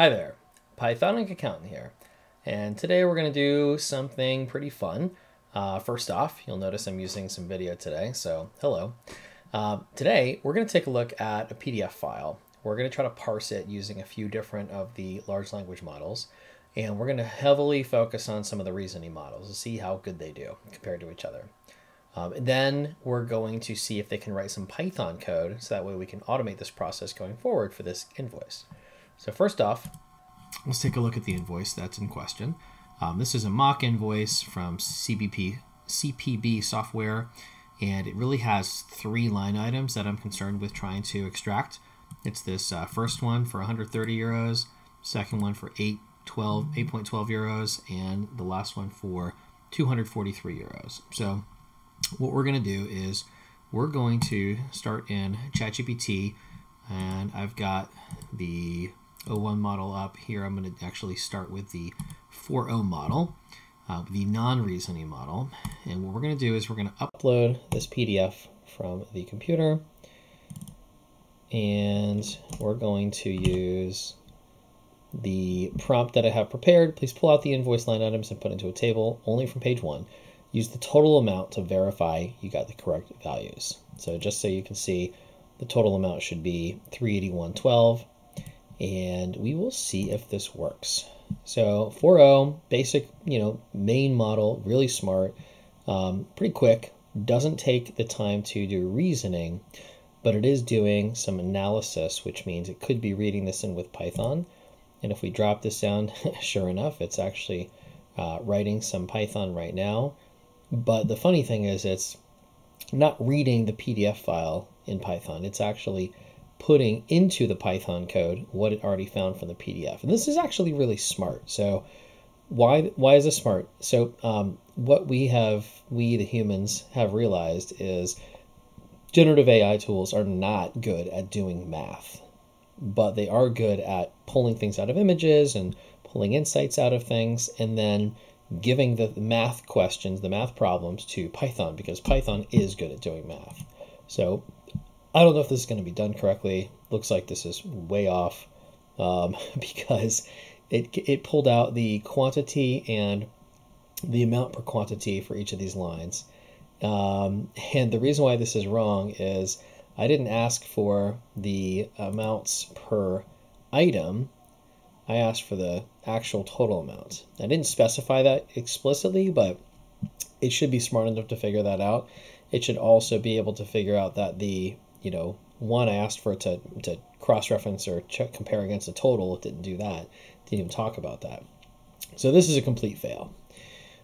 Hi there, Pythonic Accountant here, and today we're going to do something pretty fun. Uh, first off, you'll notice I'm using some video today, so hello. Uh, today, we're going to take a look at a PDF file. We're going to try to parse it using a few different of the large language models, and we're going to heavily focus on some of the reasoning models to see how good they do compared to each other. Um, then we're going to see if they can write some Python code, so that way we can automate this process going forward for this invoice. So first off, let's take a look at the invoice that's in question. Um, this is a mock invoice from CBP, CPB software, and it really has three line items that I'm concerned with trying to extract. It's this uh, first one for 130 euros, second one for 8, 12, 8.12 euros, and the last one for 243 euros. So what we're going to do is we're going to start in ChatGPT, and I've got the o1 model up here. I'm going to actually start with the 4.0 model, uh, the non-reasoning model. And what we're going to do is we're going to upload this PDF from the computer. And we're going to use the prompt that I have prepared. Please pull out the invoice line items and put into a table only from page one. Use the total amount to verify you got the correct values. So just so you can see, the total amount should be 381.12 and we will see if this works. So 4.0, basic, you know, main model, really smart, um, pretty quick, doesn't take the time to do reasoning, but it is doing some analysis, which means it could be reading this in with Python. And if we drop this down, sure enough, it's actually uh, writing some Python right now. But the funny thing is it's not reading the PDF file in Python. It's actually putting into the Python code what it already found from the PDF. And this is actually really smart. So why why is this smart? So um, what we have, we the humans have realized is generative AI tools are not good at doing math, but they are good at pulling things out of images and pulling insights out of things and then giving the math questions, the math problems to Python because Python is good at doing math. So I don't know if this is going to be done correctly. Looks like this is way off um, because it, it pulled out the quantity and the amount per quantity for each of these lines. Um, and the reason why this is wrong is I didn't ask for the amounts per item. I asked for the actual total amount. I didn't specify that explicitly, but it should be smart enough to figure that out. It should also be able to figure out that the you know, one, I asked for it to, to cross-reference or check, compare against the total. It didn't do that. Didn't even talk about that. So this is a complete fail.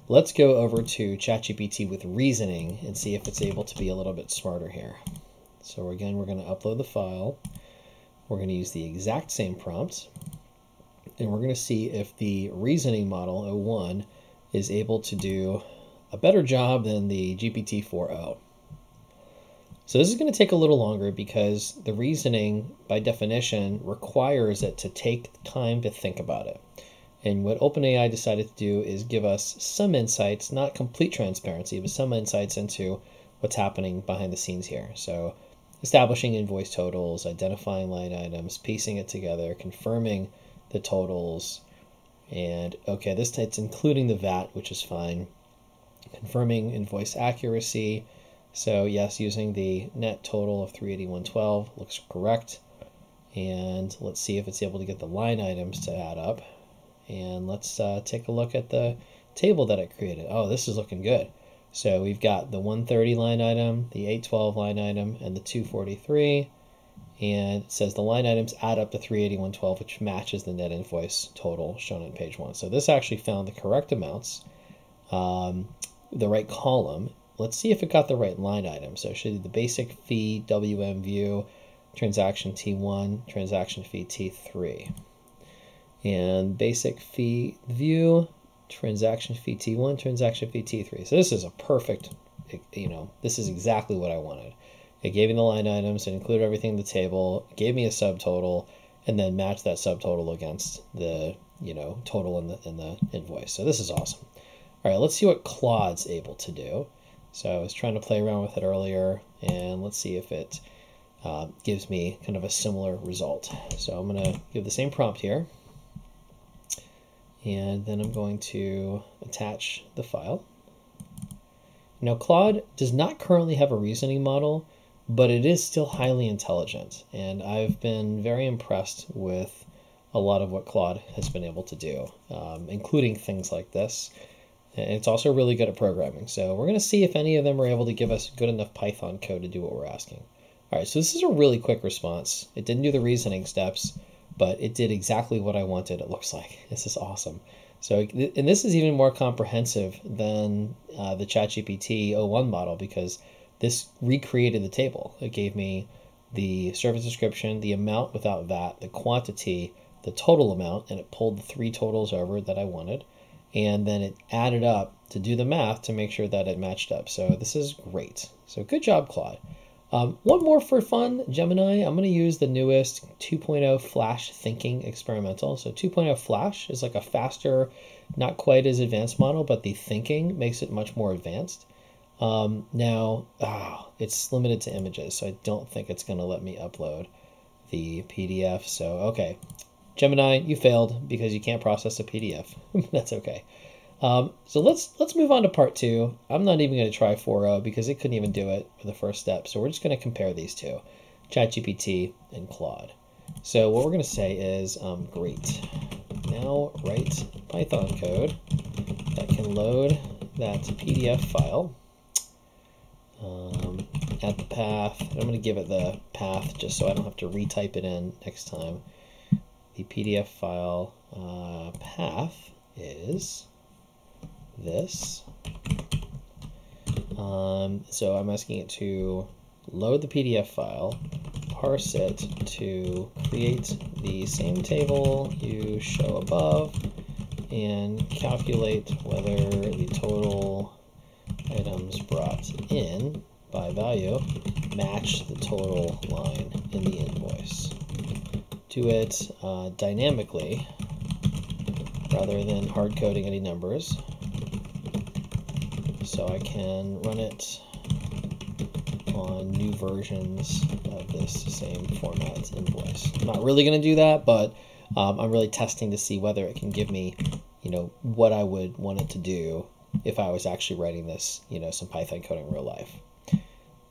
Let's go over to ChatGPT with reasoning and see if it's able to be a little bit smarter here. So again, we're going to upload the file. We're going to use the exact same prompt. And we're going to see if the reasoning model o1 is able to do a better job than the GPT-4o. So this is going to take a little longer because the reasoning, by definition, requires it to take time to think about it. And what OpenAI decided to do is give us some insights, not complete transparency, but some insights into what's happening behind the scenes here. So establishing invoice totals, identifying line items, piecing it together, confirming the totals, and okay, this it's including the VAT, which is fine. Confirming invoice accuracy, so yes, using the net total of 381.12 looks correct. And let's see if it's able to get the line items to add up. And let's uh, take a look at the table that it created. Oh, this is looking good. So we've got the 130 line item, the 812 line item, and the 243. And it says the line items add up to 381.12, which matches the net invoice total shown on page one. So this actually found the correct amounts, um, the right column, let's see if it got the right line item. So should the basic fee WM view, transaction T1, transaction fee T3. And basic fee view, transaction fee T1, transaction fee T3. So this is a perfect, you know, this is exactly what I wanted. It gave me the line items, it included everything in the table, gave me a subtotal, and then matched that subtotal against the, you know, total in the, in the invoice. So this is awesome. All right, let's see what Claude's able to do. So I was trying to play around with it earlier and let's see if it uh, gives me kind of a similar result. So I'm going to give the same prompt here. And then I'm going to attach the file. Now, Claude does not currently have a reasoning model, but it is still highly intelligent. And I've been very impressed with a lot of what Claude has been able to do, um, including things like this. And it's also really good at programming. So we're going to see if any of them are able to give us good enough Python code to do what we're asking. All right, so this is a really quick response. It didn't do the reasoning steps, but it did exactly what I wanted, it looks like. This is awesome. So, and this is even more comprehensive than uh, the ChatGPT o1 model because this recreated the table. It gave me the service description, the amount without VAT, the quantity, the total amount, and it pulled the three totals over that I wanted and then it added up to do the math to make sure that it matched up. So this is great. So good job, Claude. Um, one more for fun, Gemini. I'm going to use the newest 2.0 Flash Thinking Experimental. So 2.0 Flash is like a faster, not quite as advanced model, but the thinking makes it much more advanced. Um, now, oh, it's limited to images, so I don't think it's going to let me upload the PDF. So, okay, Gemini, you failed because you can't process a PDF. That's okay. Um, so let's let's move on to part two. I'm not even going to try 4.0 because it couldn't even do it for the first step. So we're just going to compare these two, ChatGPT and Claude. So what we're going to say is, um, great. Now write Python code that can load that PDF file um, at the path. I'm going to give it the path just so I don't have to retype it in next time the PDF file uh, path is this. Um, so I'm asking it to load the PDF file, parse it to create the same table you show above, and calculate whether the total items brought in by value match the total line in the invoice do it uh, dynamically rather than hard coding any numbers. So I can run it on new versions of this same format invoice. I'm not really going to do that, but um, I'm really testing to see whether it can give me, you know, what I would want it to do if I was actually writing this, you know, some Python code in real life.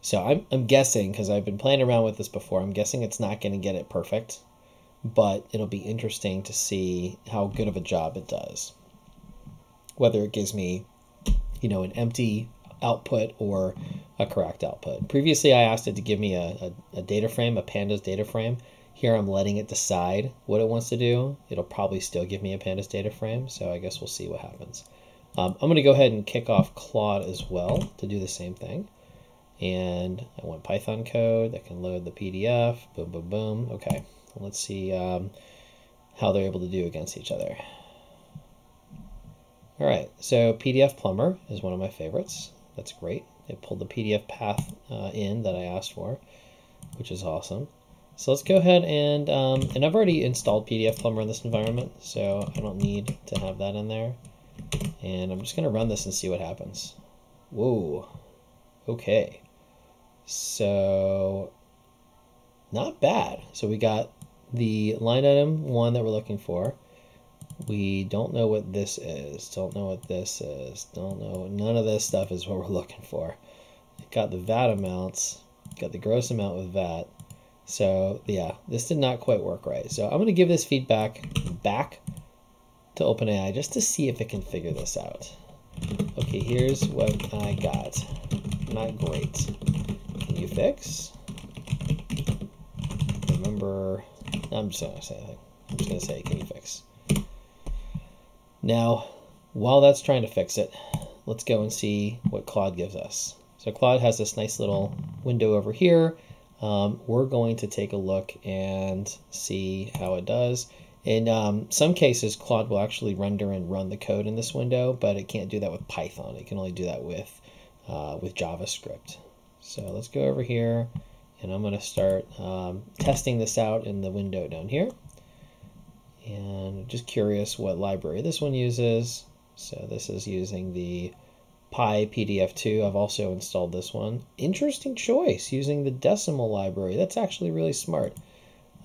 So I'm, I'm guessing, because I've been playing around with this before, I'm guessing it's not going to get it perfect but it'll be interesting to see how good of a job it does. Whether it gives me, you know, an empty output or a correct output. Previously, I asked it to give me a, a, a, data frame, a pandas data frame. Here, I'm letting it decide what it wants to do. It'll probably still give me a pandas data frame, so I guess we'll see what happens. Um, I'm going to go ahead and kick off Claude as well to do the same thing. And I want Python code that can load the PDF. Boom, boom, boom. Okay. Let's see um, how they're able to do against each other. All right, so PDF Plumber is one of my favorites. That's great. It pulled the PDF path uh, in that I asked for, which is awesome. So let's go ahead and, um, and I've already installed PDF Plumber in this environment, so I don't need to have that in there. And I'm just going to run this and see what happens. Whoa. Okay. So, not bad. So we got the line item one that we're looking for. We don't know what this is. Don't know what this is. Don't know. None of this stuff is what we're looking for. Got the VAT amounts. Got the gross amount with VAT. So yeah, this did not quite work right. So I'm going to give this feedback back to OpenAI just to see if it can figure this out. Okay, here's what I got. Not great. Can you fix? Remember I'm just gonna say I'm just gonna say can you fix? Now, while that's trying to fix it, let's go and see what Claude gives us. So Claude has this nice little window over here. Um, we're going to take a look and see how it does. In um, some cases, Claude will actually render and run the code in this window, but it can't do that with Python. It can only do that with, uh, with JavaScript. So let's go over here and I'm going to start um, testing this out in the window down here. And just curious what library this one uses. So this is using the PyPDF2. I've also installed this one. Interesting choice using the decimal library. That's actually really smart.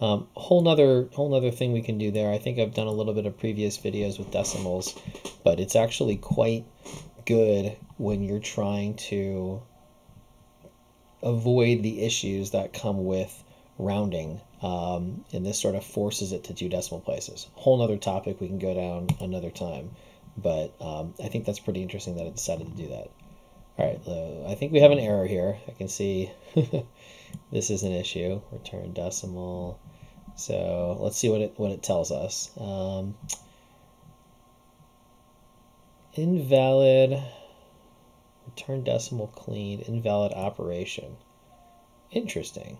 Um, whole nother whole nother thing we can do there. I think I've done a little bit of previous videos with decimals, but it's actually quite good when you're trying to avoid the issues that come with rounding. Um, and this sort of forces it to two decimal places. Whole nother topic we can go down another time, but um, I think that's pretty interesting that it decided to do that. All right, uh, I think we have an error here. I can see this is an issue. Return decimal. So let's see what it what it tells us. Um, invalid return decimal clean invalid operation. Interesting.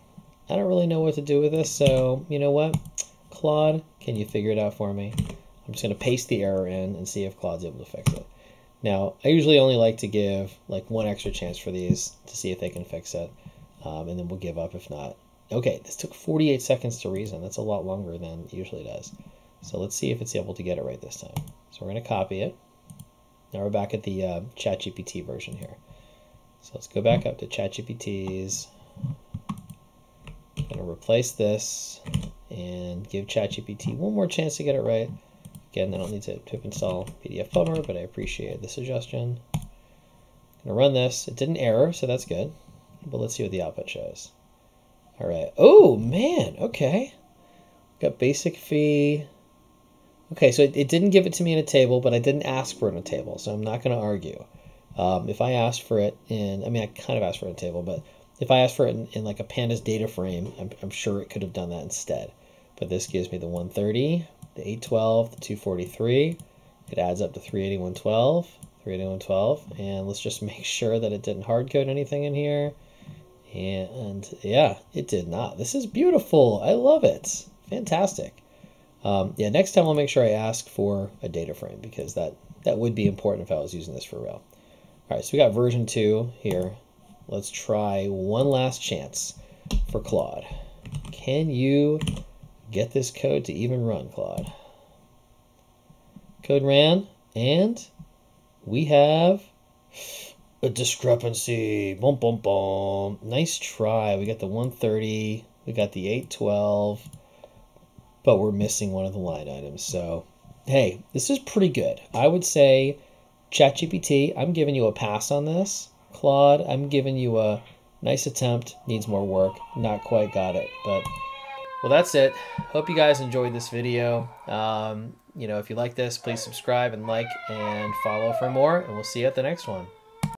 I don't really know what to do with this, so you know what? Claude, can you figure it out for me? I'm just going to paste the error in and see if Claude's able to fix it. Now, I usually only like to give like one extra chance for these to see if they can fix it, um, and then we'll give up if not. Okay, this took 48 seconds to reason. That's a lot longer than it usually does. So let's see if it's able to get it right this time. So we're going to copy it. Now we're back at the uh, ChatGPT version here. So let's go back up to ChatGPT's. I'm going to replace this and give ChatGPT one more chance to get it right. Again, I don't need to pip install PDF Plumber, but I appreciate the suggestion. I'm going to run this. It didn't error, so that's good. But let's see what the output shows. All right. Oh, man. Okay. Got basic fee. Okay, so it, it, didn't give it to me in a table, but I didn't ask for it in a table, so I'm not going to argue. Um, if I asked for it in, I mean, I kind of asked for it in a table, but if I asked for it in, in like a pandas data frame, I'm, I'm sure it could have done that instead. But this gives me the 130, the 812, the 243. It adds up to 38112, 38112, and let's just make sure that it didn't hard code anything in here. And yeah, it did not. This is beautiful. I love it. Fantastic. Um, yeah, next time I'll make sure I ask for a data frame because that, that would be important if I was using this for real. All right, so we got version 2 here. Let's try one last chance for Claude. Can you get this code to even run, Claude? Code ran, and we have a discrepancy. Boom, boom, boom. Nice try. We got the 130. We got the 812. But we're missing one of the line items. So, hey, this is pretty good. I would say ChatGPT, I'm giving you a pass on this. Claude, I'm giving you a nice attempt. Needs more work. Not quite got it. But, well, that's it. Hope you guys enjoyed this video. Um, you know, if you like this, please subscribe and like and follow for more. And we'll see you at the next one.